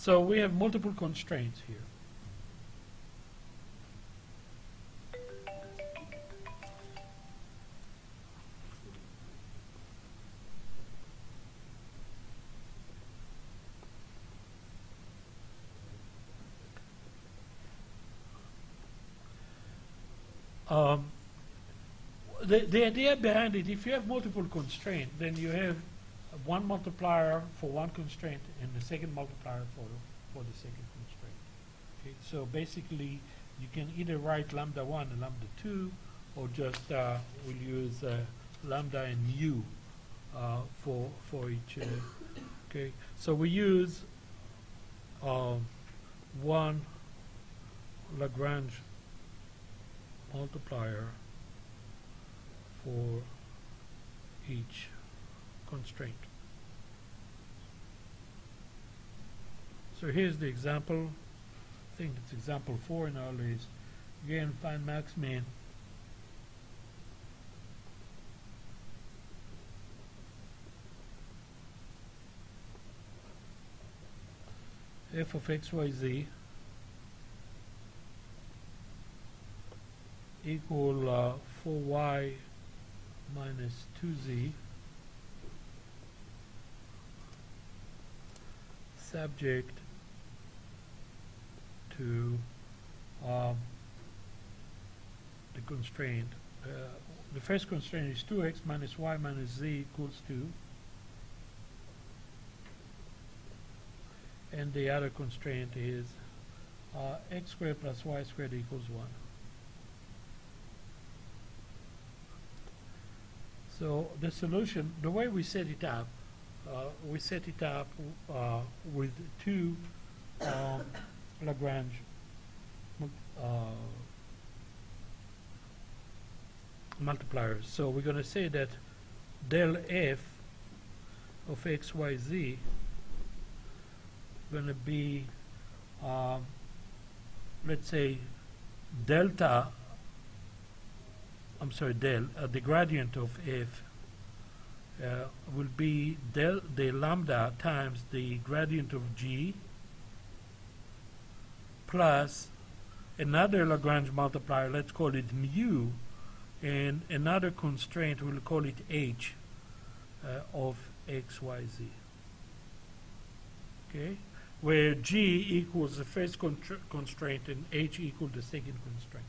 So we have multiple constraints here. Um, the, the idea behind it, if you have multiple constraints, then you have one multiplier for one constraint and the second multiplier for, for the second constraint. Okay, so basically, you can either write lambda 1 and lambda 2, or just uh, we'll use uh, lambda and mu uh, for, for each. Okay, so we use um, one Lagrange multiplier for each constraint. So here's the example. I think it's example four in our list. Again, find max min. f of x, y, z equal uh, 4y minus 2z subject to um, the constraint. Uh, the first constraint is 2x minus y minus z equals 2. And the other constraint is uh, x squared plus y squared equals 1. So the solution, the way we set it up, we set it up uh, with two um, Lagrange uh, multipliers. So we're going to say that del f of x, y, z going to be, um, let's say, delta I'm sorry, del, uh, the gradient of f uh, will be del the lambda times the gradient of g plus another Lagrange multiplier, let's call it mu, and another constraint, we'll call it h uh, of x, y, z. Okay? Where g equals the first constraint and h equals the second constraint.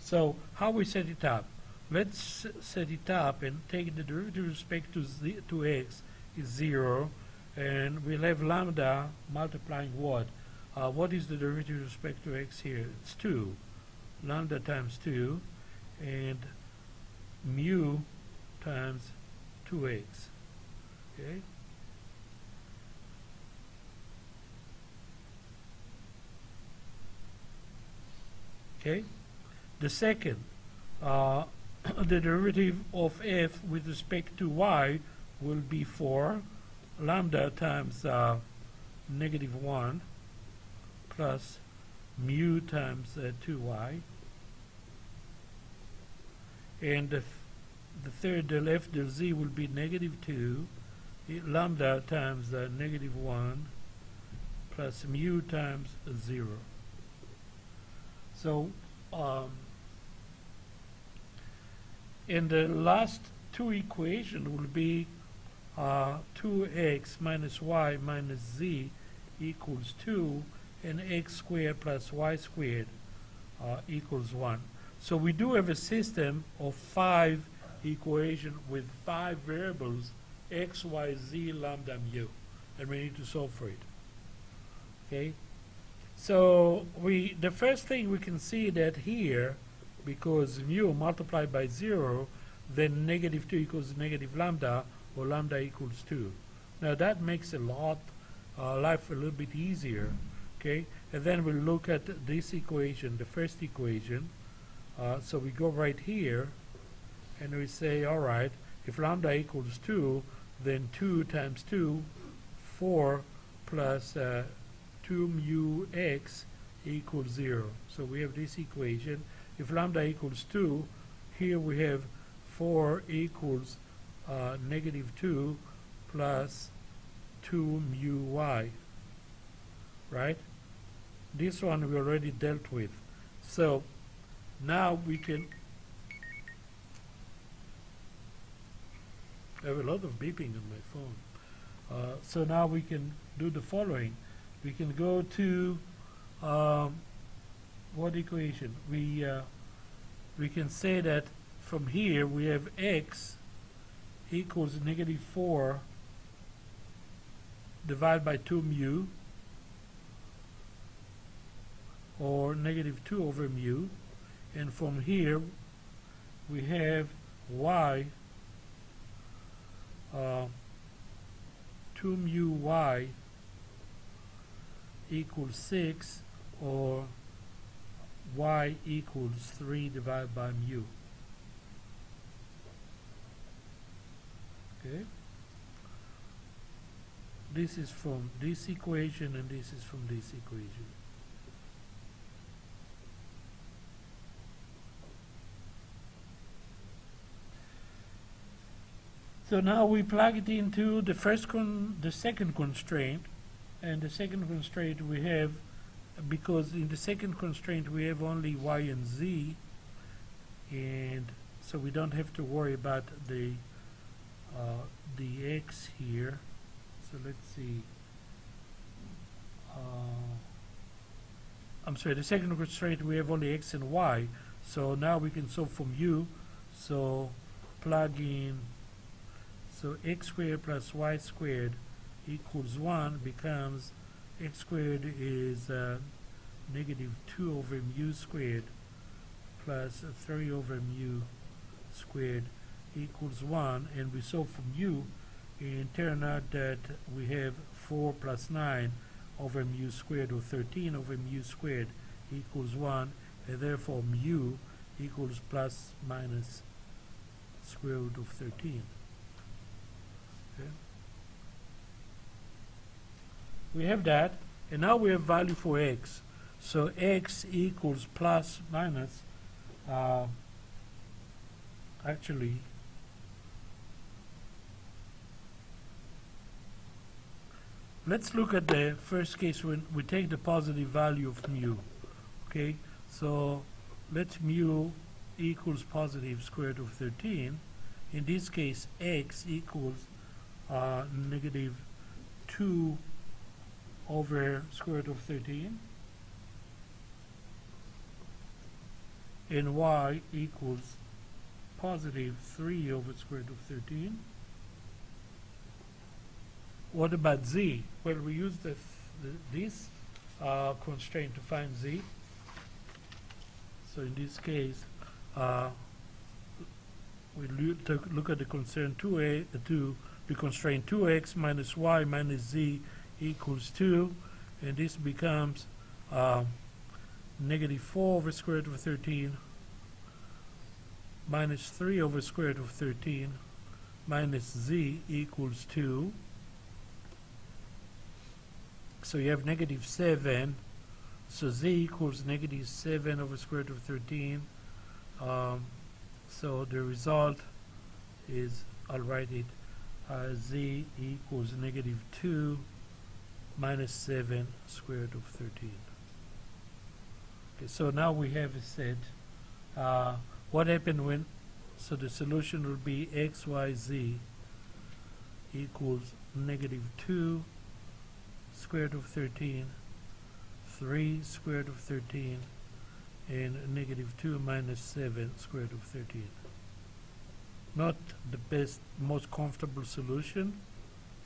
So how we set it up? Let's set it up and take the derivative with respect to, to x is 0, and we'll have lambda multiplying what? Uh, what is the derivative with respect to x here? It's 2. Lambda times 2, and mu times 2x. Okay? Okay? The second, uh, the derivative of f with respect to y will be 4 lambda times uh, negative 1 plus mu times uh, 2y and the, the third del f del z will be negative 2 lambda times uh, negative 1 plus mu times 0 so um, and the last two equations will be uh, 2x minus y minus z equals 2 and x squared plus y squared uh, equals 1. So we do have a system of five equations with five variables x, y, z, lambda, mu. And we need to solve for it. Okay? So we the first thing we can see that here because mu multiplied by 0, then negative 2 equals negative lambda, or lambda equals 2. Now that makes a lot, uh, life a little bit easier, okay? And then we'll look at this equation, the first equation. Uh, so we go right here, and we say, all right, if lambda equals 2, then 2 times 2, 4 plus uh, 2 mu x equals 0. So we have this equation. If lambda equals 2, here we have 4 equals uh, negative 2 plus 2 mu y. right? This one we already dealt with. So now we can I have a lot of beeping on my phone. Uh, so now we can do the following. We can go to um, what equation? We uh, we can say that from here we have x equals negative 4 divided by 2 mu or negative 2 over mu and from here we have y uh, 2 mu y equals 6 or y equals 3 divided by mu. Okay? This is from this equation and this is from this equation. So now we plug it into the first con the second constraint and the second constraint we have because in the second constraint we have only y and z and so we don't have to worry about the uh, the x here. So let's see. Uh, I'm sorry the second constraint we have only x and y. So now we can solve from u. So plug in so x squared plus y squared equals 1 becomes x squared is uh, negative 2 over mu squared plus 3 over mu squared equals 1 and we solve for mu and turn out that we have 4 plus 9 over mu squared or 13 over mu squared equals 1 and therefore mu equals plus minus square root of 13 Okay. We have that, and now we have value for x. So x equals plus minus, uh, actually, let's look at the first case when we take the positive value of mu. Okay, so let mu equals positive square root of 13. In this case, x equals uh, negative 2 over square root of 13 and y equals positive 3 over square root of 13. What about z? Well, we use the, the this uh, constraint to find z. So in this case, uh, we look, at the concern 2a, uh, 2 we constrain 2x minus y minus z equals 2, and this becomes uh, negative 4 over square root of 13 minus 3 over square root of 13 minus z equals 2. So you have negative 7. So z equals negative 7 over square root of 13. Um, so the result is, I'll write it uh, z equals negative 2 minus 7 square root of 13. Okay, so now we have set. Uh, what happened when, so the solution will be x, y, z equals negative 2 square root of 13, 3 square root of 13, and negative 2 minus 7 square root of 13 not the best, most comfortable solution,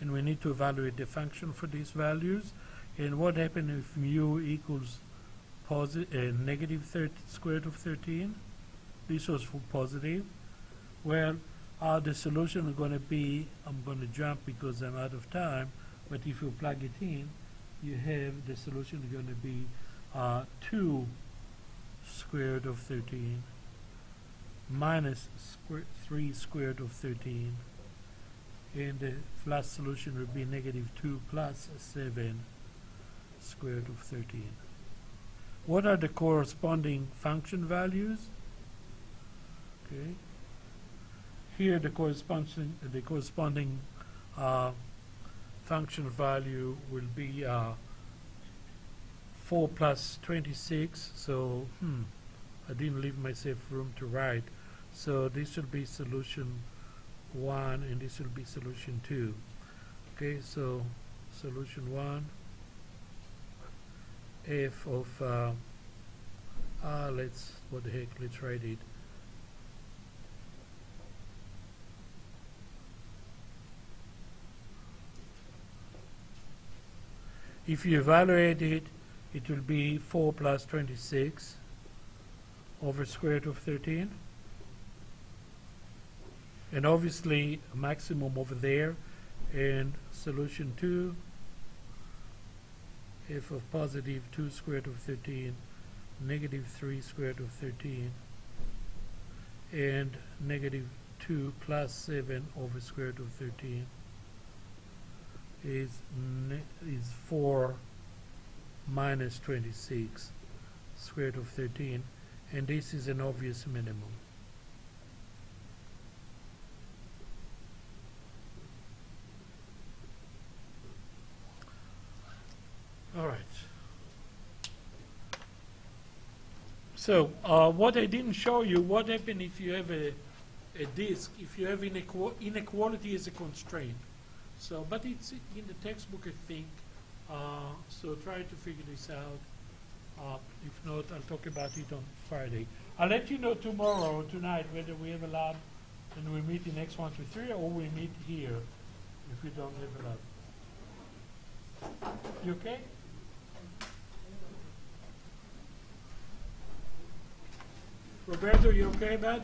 and we need to evaluate the function for these values. And what happens if mu equals positive, uh, negative 30 square root of 13? This was for positive. Well, uh, the solution is going to be, I'm going to jump because I'm out of time, but if you plug it in, you have the solution is going to be uh, 2 square root of 13 minus square 3 square root of 13 and the last solution would be negative 2 plus 7 square root of 13. What are the corresponding function values? Okay. Here the corresponding the corresponding uh, function value will be uh, 4 plus 26, so, hmm, I didn't leave myself room to write. So this will be solution 1 and this will be solution 2. Okay, so solution 1, f of, uh, ah, let's, what the heck, let's write it. If you evaluate it, it will be 4 plus 26 over square root of 13. And obviously, a maximum over there. And solution 2, f of positive 2 square root of 13, negative 3 square root of 13, and negative 2 plus 7 over square root of 13 is is 4 minus 26 square root of 13 and this is an obvious minimum. All right. So uh, what I didn't show you, what happens if you have a, a disk, if you have inequa- inequality as a constraint. So, but it's in the textbook, I think. Uh, so try to figure this out. Uh, if not, I'll talk about it on Friday. I'll let you know tomorrow or tonight whether we have a lab and we meet in X one two three or we meet here if we don't have a lab. You okay? Roberto, you okay, bud?